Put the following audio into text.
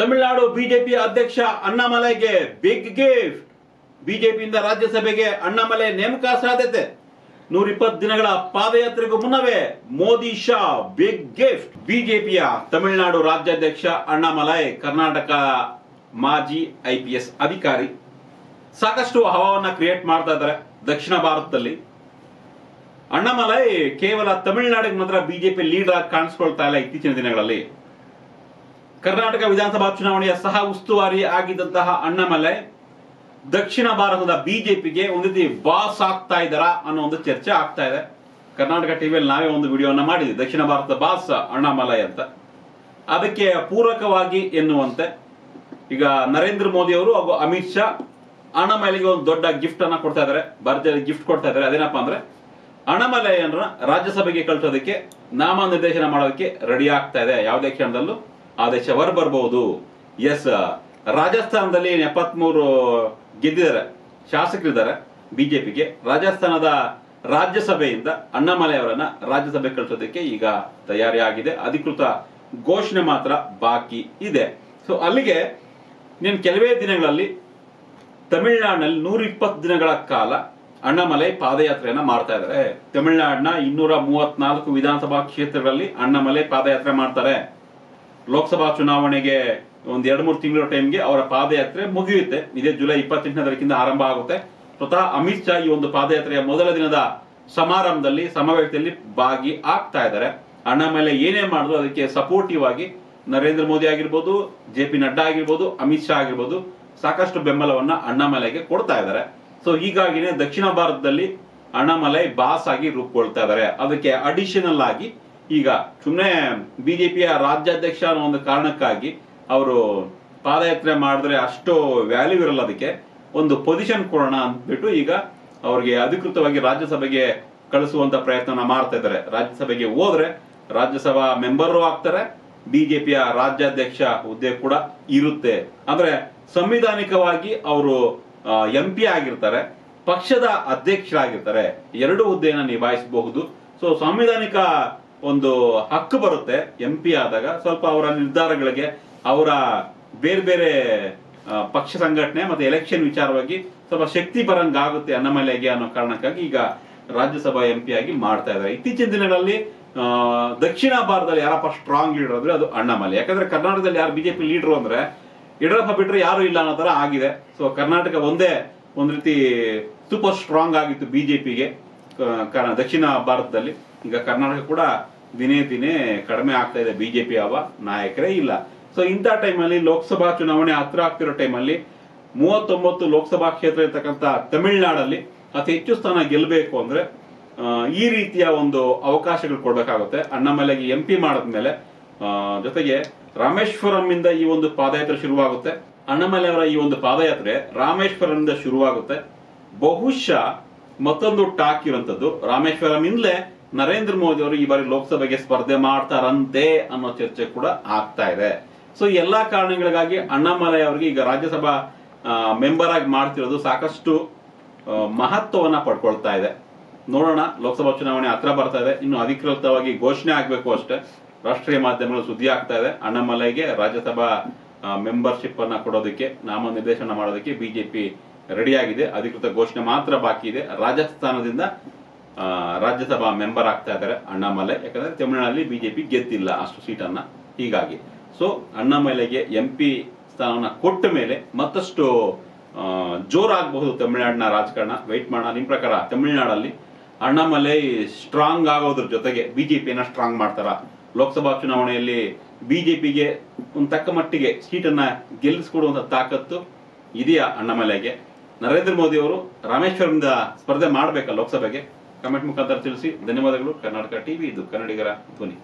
Tamil Nadu BJP ಅಧ್ಯಕ್ಷ ಅಣ್ಣಾಮಲೈಗೆ big gift ಬಿಜೆಪಿಯಿಂದ ರಾಜ್ಯಸಭೆಗೆ ಅಣ್ಣಾಮಲೈ ನೇಮಕ ಸಾಧ್ಯತೆ. ನೂರ ಇಪ್ಪತ್ತು ದಿನಗಳ ಪಾದಯಾತ್ರೆಗೂ ಮುನ್ನವೇ ಮೋದಿ ಶಾ ಬಿಗ್ ಗಿಫ್ಟ್ ಬಿಜೆಪಿಯ ತಮಿಳುನಾಡು ರಾಜ್ಯಾಧ್ಯಕ್ಷ ಅಣ್ಣಾಮಲೈ, ಕರ್ನಾಟಕ ಮಾಜಿ ಐಪಿಎಸ್ ಅಧಿಕಾರಿ. ಸಾಕಷ್ಟು ಹವಾವನ್ನ ಕ್ರಿಯೇಟ್ ಮಾಡ್ತಾ ಇದ್ದಾರೆ ದಕ್ಷಿಣ ಭಾರತದಲ್ಲಿ. ಅಣ್ಣಾಮಲೈ ಕೇವಲ ತಮಿಳುನಾಡಿಗೆ ಮಾತ್ರ ಬಿಜೆಪಿ ಲೀಡರ್ ಆಗಿ ಕಾಣಿಸ್ಕೊಳ್ತಾ ಇಲ್ಲ ಇತ್ತೀಚಿನ ದಿನಗಳಲ್ಲಿ. ಕರ್ನಾಟಕ ವಿಧಾನಸಭಾ ಚುನಾವಣೆಯ ಸಹ ಉಸ್ತುವಾರಿ ಆಗಿದ್ದಂತಹ ಅಣ್ಣಮಲೆ ದಕ್ಷಿಣ ಭಾರತದ ಬಿಜೆಪಿಗೆ ಒಂದು ರೀತಿ ಬಾಸ್ ಆಗ್ತಾ ಇದ್ದಾರಾ ಅನ್ನೋ ಒಂದು ಚರ್ಚೆ ಆಗ್ತಾ ಇದೆ. ಕರ್ನಾಟಕ ಟಿವಿಯಲ್ಲಿ ನಾವೇ ಒಂದು ವಿಡಿಯೋನ ಮಾಡಿದ್ವಿ. ದಕ್ಷಿಣ ಭಾರತದ ಬಾಸ್ ಅಣ್ಣಾಮಲೈ ಅಂತ. ಅದಕ್ಕೆ ಪೂರಕವಾಗಿ ಎನ್ನುವಂತೆ ಈಗ ನರೇಂದ್ರ ಮೋದಿ ಅವರು ಹಾಗೂ ಅಮಿತ್ ಶಾ ಅಣ್ಣಾಮಲೆಗೆ ಒಂದು ದೊಡ್ಡ ಗಿಫ್ಟ್ ಅನ್ನ ಕೊಡ್ತಾ ಇದ್ದಾರೆ. ಭಾರತೀಯ ಗಿಫ್ಟ್ ಕೊಡ್ತಾ ಇದ್ದಾರೆ. ಅದೇನಪ್ಪ ಅಂದ್ರೆ ಅಣ್ಣಾಮಲೈಯನ್ನ ರಾಜ್ಯಸಭೆಗೆ ಕಳಿಸೋದಕ್ಕೆ ನಾಮನಿರ್ದೇಶನ ಮಾಡೋದಕ್ಕೆ ರೆಡಿ ಆಗ್ತಾ ಇದೆ. ಯಾವುದೇ ಕ್ಷಣದಲ್ಲೂ ಆದೇಶ ಹೊರ ಬರಬಹುದು ಎಸ್ ರಾಜಸ್ಥಾನದಲ್ಲಿ ಎಪ್ಪತ್ಮೂರು ಗೆದ್ದಿದ್ದಾರೆ. ಶಾಸಕರಿದ್ದಾರೆ. ಬಿಜೆಪಿಗೆ ರಾಜಸ್ಥಾನದ ರಾಜ್ಯಸಭೆಯಿಂದ ಅಣ್ಣಾಮಲೈ ಅವರನ್ನ ರಾಜ್ಯಸಭೆ ಕಳಿಸೋದಕ್ಕೆ ಈಗ ತಯಾರಿ ಆಗಿದೆ ಅಧಿಕೃತ ಘೋಷಣೆ ಮಾತ್ರ ಬಾಕಿ ಇದೆ. ಸೊ ಅಲ್ಲಿಗೆ ನೀನು ಕೆಲವೇ ದಿನಗಳಲ್ಲಿ ತಮಿಳುನಾಡಿನಲ್ಲಿ ನೂರ ದಿನಗಳ ಕಾಲ ಅಣ್ಣಾಮಲೈ ಪಾದಯಾತ್ರೆಯನ್ನ ಮಾಡ್ತಾ ಇದ್ದಾರೆ. ತಮಿಳುನಾಡಿನ ಇನ್ನೂರ ಮೂವತ್ನಾಲ್ಕು ವಿಧಾನಸಭಾ ಕ್ಷೇತ್ರಗಳಲ್ಲಿ ಅಣ್ಣಾಮಲೈ ಪಾದಯಾತ್ರೆ ಮಾಡ್ತಾರೆ. ಲೋಕಸಭಾ ಚುನಾವಣೆಗೆ ಒಂದ್ ಎರಡು ಮೂರು ತಿಂಗಳ ಟೈಮ್ಗೆ ಅವರ ಪಾದಯಾತ್ರೆ ಮುಗಿಯುತ್ತೆ. ಇದೇ ಜುಲೈ ಇಪ್ಪತ್ತೆಂಟನೇ ತಾರೀಕಿಂದ ಆರಂಭ ಆಗುತ್ತೆ. ಸ್ವತಃ ಅಮಿತ್ ಶಾ ಈ ಒಂದು ಪಾದಯಾತ್ರೆಯ ಮೊದಲ ದಿನದ ಸಮಾರಂಭದಲ್ಲಿ, ಸಮಾವೇಶದಲ್ಲಿ ಭಾಗಿ ಆಗ್ತಾ ಇದ್ದಾರೆ. ಅಣ್ಣಾಮಲೈ ಏನೇ ಮಾಡಿದ್ರು ಅದಕ್ಕೆ ಸಪೋರ್ಟಿವ್ ಆಗಿ ನರೇಂದ್ರ ಮೋದಿ ಆಗಿರ್ಬೋದು, ಜೆ ಪಿ ನಡ್ಡಾ ಆಗಿರ್ಬೋದು, ಅಮಿತ್ ಶಾ ಆಗಿರ್ಬೋದು ಸಾಕಷ್ಟು ಬೆಂಬಲವನ್ನ ಅಣ್ಣಾಮಲೈಗೆ ಕೊಡ್ತಾ ಇದ್ದಾರೆ. ಸೊ ಹೀಗಾಗಿನೇ ದಕ್ಷಿಣ ಭಾರತದಲ್ಲಿ ಅಣ್ಣಾಮಲೈ ಬಾಸ್ ಆಗಿ ರೂಪುಗೊಳ್ತಾ ಇದ್ದಾರೆ. ಅದಕ್ಕೆ ಅಡಿಷನಲ್ ಆಗಿ ಈಗ ಸುಮ್ಮನೆ ಬಿಜೆಪಿಯ ರಾಜ್ಯಾಧ್ಯಕ್ಷ ಅನ್ನೋ ಒಂದು ಕಾರಣಕ್ಕಾಗಿ ಅವರು ಪಾದಯಾತ್ರೆ ಮಾಡಿದ್ರೆ ಅಷ್ಟು ವ್ಯಾಲ್ಯೂ ಇರಲ್ಲ ಅದಕ್ಕೆ. ಒಂದು ಪೊಸಿಷನ್ ಕೊಡೋಣ ಅಂದ್ಬಿಟ್ಟು ಈಗ ಅವ್ರಿಗೆ ಅಧಿಕೃತವಾಗಿ ರಾಜ್ಯಸಭೆಗೆ ಕಳಿಸುವಂತ ಪ್ರಯತ್ನ ಮಾಡ್ತಾ ಇದ್ದಾರೆ. ರಾಜ್ಯಸಭೆಗೆ ಹೋದ್ರೆ ರಾಜ್ಯಸಭಾ ಮೆಂಬರು ಆಗ್ತಾರೆ, ಬಿಜೆಪಿಯ ರಾಜ್ಯಾಧ್ಯಕ್ಷ ಹುದ್ದೆ ಕೂಡ ಇರುತ್ತೆ. ಅಂದ್ರೆ ಸಂವಿಧಾನಿಕವಾಗಿ ಅವರು ಎಂ ಪಿ ಆಗಿರ್ತಾರೆ, ಪಕ್ಷದ ಅಧ್ಯಕ್ಷರಾಗಿರ್ತಾರೆ. ಎರಡು ಹುದ್ದೆಯನ್ನು ನಿಭಾಯಿಸಬಹುದು. ಸೊ ಸಾಂವಿಧಾನಿಕ ಒಂದು ಹಕ್ಕು ಬರುತ್ತೆ ಎಂ ಆದಾಗ. ಸ್ವಲ್ಪ ಅವರ ನಿರ್ಧಾರಗಳಿಗೆ ಅವರ ಬೇರೆ ಬೇರೆ ಪಕ್ಷ ಸಂಘಟನೆ ಮತ್ತೆ ಎಲೆಕ್ಷನ್ ವಿಚಾರವಾಗಿ ಸ್ವಲ್ಪ ಶಕ್ತಿ ಬರಂಗಾಗುತ್ತೆ ಅನ್ನಮಲೆಗೆ ಅನ್ನೋ ಕಾರಣಕ್ಕಾಗಿ ಈಗ ರಾಜ್ಯಸಭಾ ಎಂ ಪಿ ಆಗಿ ಮಾಡ್ತಾ ಇದ್ದಾರೆ. ಇತ್ತೀಚಿನ ದಿನಗಳಲ್ಲಿ ದಕ್ಷಿಣ ಭಾರತದಲ್ಲಿ ಯಾರಪ್ಪ ಸ್ಟ್ರಾಂಗ್ ಲೀಡರ್ ಅಂದ್ರೆ ಅದು ಅಣ್ಣಾಮಲೆ ಯಾಕಂದ್ರೆ ಕರ್ನಾಟಕದಲ್ಲಿ ಯಾರು ಬಿಜೆಪಿ ಲೀಡರ್ ಅಂದ್ರೆ ಯಡಿಯೂರಪ್ಪ ಬಿಟ್ರೆ ಯಾರು ಇಲ್ಲ ಅನ್ನೋ ತರ ಆಗಿದೆ. ಸೊ ಕರ್ನಾಟಕ ಒಂದೇ ಒಂದ್ ರೀತಿ ಸೂಪರ್ ಸ್ಟ್ರಾಂಗ್ ಆಗಿತ್ತು ಬಿಜೆಪಿಗೆ ದಕ್ಷಿಣ ಭಾರತದಲ್ಲಿ. ಈಗ ಕರ್ನಾಟಕ ಕೂಡ ದಿನೇ ದಿನೇ ಕಡಿಮೆ ಆಗ್ತಾ ಇದೆ. ಬಿಜೆಪಿ ಅವ ನಾಯಕರೇ ಇಲ್ಲ. ಸೊ ಇಂಥ ಟೈಮಲ್ಲಿ ಲೋಕಸಭಾ ಚುನಾವಣೆ ಹತ್ರ ಆಗ್ತಿರೋ ಟೈಮಲ್ಲಿ ಮೂವತ್ತೊಂಬತ್ತು ಲೋಕಸಭಾ ಕ್ಷೇತ್ರ ಇರ್ತಕ್ಕಂಥ ತಮಿಳುನಾಡಲ್ಲಿ ಅತಿ ಹೆಚ್ಚು ಸ್ಥಾನ ಗೆಲ್ಲಬೇಕು ಅಂದ್ರೆ ಈ ರೀತಿಯ ಒಂದು ಅವಕಾಶಗಳು ಕೊಡ್ಬೇಕಾಗುತ್ತೆ. ಅಣ್ಣಾಮಲೆಗೆ ಎಂ ಪಿ ಮಾಡಿದ್ಮೇಲೆ ಜೊತೆಗೆ ರಾಮೇಶ್ವರಂ ಇಂದ ಈ ಒಂದು ಪಾದಯಾತ್ರೆ ಶುರುವಾಗುತ್ತೆ. ಅಣ್ಣಾಮಲೆ ಅವರ ಈ ಒಂದು ಪಾದಯಾತ್ರೆ ರಾಮೇಶ್ವರಂನಿಂದ ಶುರುವಾಗುತ್ತೆ. ಬಹುಶಃ ಮತ್ತೊಂದು ಟಾಕ್ ಇರುವಂತದ್ದು ರಾಮೇಶ್ವರಂ ಇಂದಲೇ ನರೇಂದ್ರ ಮೋದಿ ಅವರು ಈ ಬಾರಿ ಲೋಕಸಭೆಗೆ ಸ್ಪರ್ಧೆ ಮಾಡ್ತಾರಂತೆ ಅನ್ನೋ ಚರ್ಚೆ ಕೂಡ ಆಗ್ತಾ ಇದೆ. ಸೊ ಎಲ್ಲಾ ಕಾರಣಗಳಿಗಾಗಿ ಅಣ್ಣಾಮಲೈ ಅವರಿಗೆ ಈಗ ರಾಜ್ಯಸಭಾ ಮೆಂಬರ್ ಆಗಿ ಮಾಡ್ತಿರೋದು ಸಾಕಷ್ಟು ಮಹತ್ವವನ್ನ ಪಡ್ಕೊಳ್ತಾ ಇದೆ. ನೋಡೋಣ, ಲೋಕಸಭಾ ಚುನಾವಣೆ ಹತ್ರ ಬರ್ತಾ ಇದೆ. ಇನ್ನು ಅಧಿಕೃತವಾಗಿ ಘೋಷಣೆ ಆಗ್ಬೇಕು ಅಷ್ಟೇ. ರಾಷ್ಟ್ರೀಯ ಮಾಧ್ಯಮಗಳು ಸುದ್ದಿ ಆಗ್ತಾ ಇದೆ. ಅಣ್ಣಾಮಲೈಗೆ ರಾಜ್ಯಸಭಾ ಮೆಂಬರ್ಶಿಪ್ ಅನ್ನ ಕೊಡೋದಕ್ಕೆ ನಾಮ ನಿರ್ದೇಶನ ಮಾಡೋದಕ್ಕೆ ಬಿಜೆಪಿ ರೆಡಿಯಾಗಿದೆ. ಅಧಿಕೃತ ಘೋಷಣೆ ಮಾತ್ರ ಬಾಕಿ ಇದೆ. ರಾಜಸ್ಥಾನದಿಂದ ರಾಜ್ಯಸಭಾ ಮೆಂಬರ್ ಆಗ್ತಾ ಇದ್ದಾರೆ ಅಣ್ಣಾಮಲೈ. ಯಾಕಂದ್ರೆ ತಮಿಳುನಾಡಲ್ಲಿ ಬಿಜೆಪಿ ಗೆದ್ದಿಲ್ಲ ಅಷ್ಟು ಸೀಟನ್ನ. ಹೀಗಾಗಿ, ಸೊ, ಅಣ್ಣಾಮಲೈಗೆ ಎಂ ಪಿ ಕೊಟ್ಟ ಮೇಲೆ ಮತ್ತಷ್ಟು ಜೋರಾಗಬಹುದು ತಮಿಳುನಾಡಿನ ರಾಜಕಾರಣ. ವೆಯ್ಟ್ ಮಾಡೋಣ, ನಿಮ್ ಪ್ರಕಾರ ತಮಿಳುನಾಡಲ್ಲಿ ಅಣ್ಣಾಮಲೈ ಸ್ಟ್ರಾಂಗ್ ಆಗೋದ್ರ ಜೊತೆಗೆ ಬಿಜೆಪಿಯನ್ನ ಸ್ಟ್ರಾಂಗ್ ಮಾಡ್ತಾರ? ಲೋಕಸಭಾ ಚುನಾವಣೆಯಲ್ಲಿ ಬಿಜೆಪಿಗೆ ಒಂದು ತಕ್ಕ ಮಟ್ಟಿಗೆ ಸೀಟನ್ನ ಗೆಲ್ಲಿಸ್ಕೊಡುವಂತ ತಾಕತ್ತು ಇದೆಯಾ ಅಣ್ಣಾಮಲೈಗೆ? ನರೇಂದ್ರ ಮೋದಿ ಅವರು ರಾಮೇಶ್ವರದಿಂದ ಸ್ಪರ್ಧೆ ಮಾಡಬೇಕಾ ಲೋಕಸಭೆಗೆ? ಕಮೆಂಟ್ ಮುಖಾಂತರ ತಿಳಿಸಿ. ಧನ್ಯವಾದಗಳು. ಕರ್ನಾಟಕ ಟಿವಿ ಇದು ಕನ್ನಡಿಗರ ಧ್ವನಿ.